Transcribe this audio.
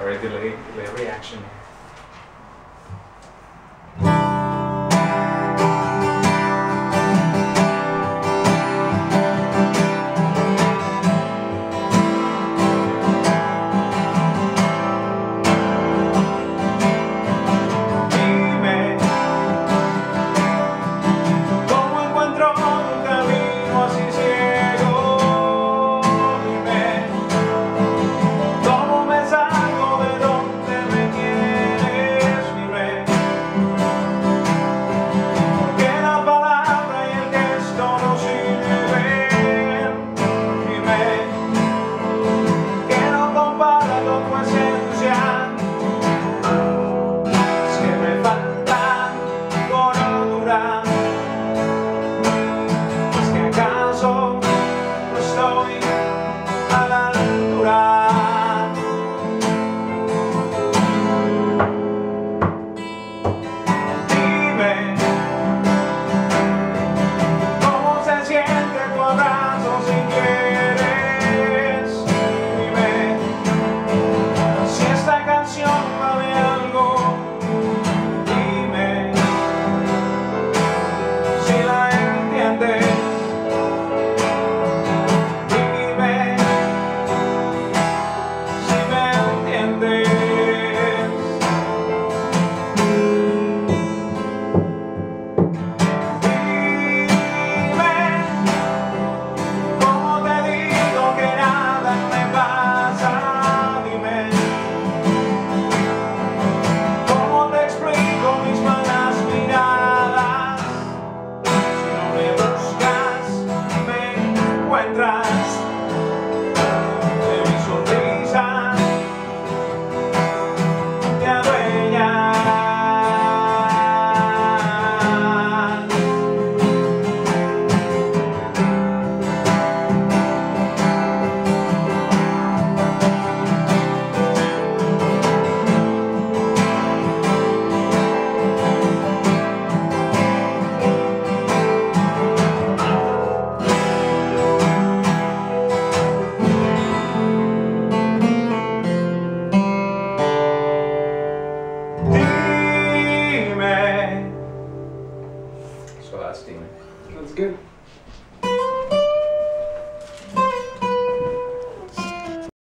sorry, delay, delay reaction That's good.